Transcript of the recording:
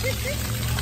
Play the water? What?